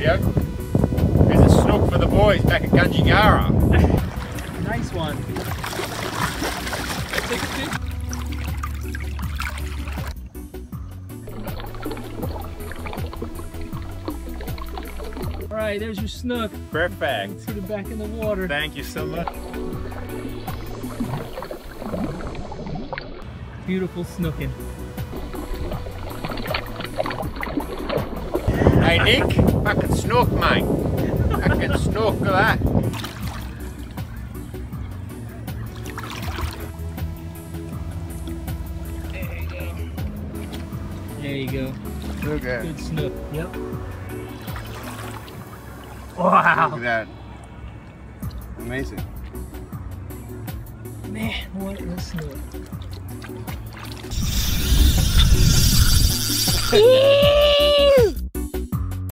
Theo. There's a snook for the boys back at Gunjigara. Nice one. Take a pic. All right, there's your snook. Perfect. See the back in the water. Thank you so much. Beautiful snooking. Hey Nick, fucking snook mate. Fucking snook, look at that. There you go. Look at Good snook. Yep. Wow. Look Wow. at that. Amazing. Man, what a snook.